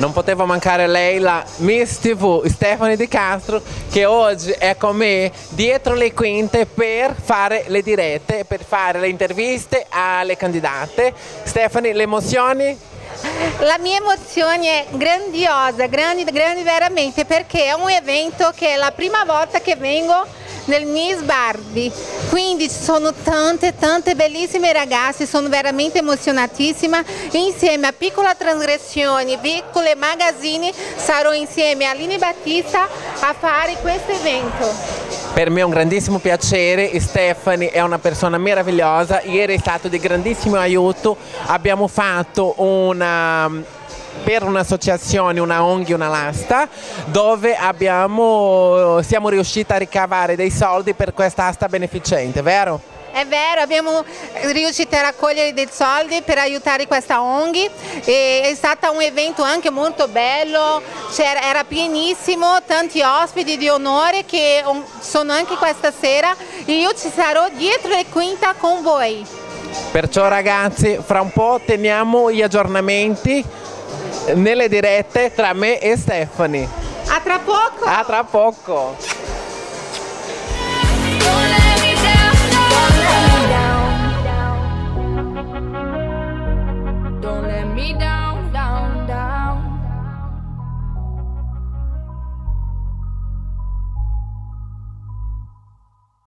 non poteva mancare lei, la Miss TV Stefani Di Castro, che oggi è con me dietro le quinte per fare le dirette, per fare le interviste alle candidate. Stefani, le emozioni? La mia emozione è grandiosa, grande, grande veramente, perché è un evento che è la prima volta che vengo nel Miss Barbie. Quindi ci sono tante, tante bellissime ragazze, sono veramente emozionatissima. Insieme a Piccola Trasgressione, Piccole Magazine, sarò insieme a Aline Battista a fare questo evento. Per me è un grandissimo piacere, Stefani è una persona meravigliosa, ieri è stato di grandissimo aiuto, abbiamo fatto una per un'associazione, una ONG, una Lasta, dove abbiamo, siamo riusciti a ricavare dei soldi per questa asta beneficente, vero? È vero, abbiamo riuscito a raccogliere dei soldi per aiutare questa ONG e è stato un evento anche molto bello, era pienissimo, tanti ospiti di onore che sono anche questa sera e io ci sarò dietro le quinte con voi. Perciò ragazzi, fra un po' teniamo gli aggiornamenti nelle dirette tra me e Stefani. A tra poco! A tra poco! Don't let me down.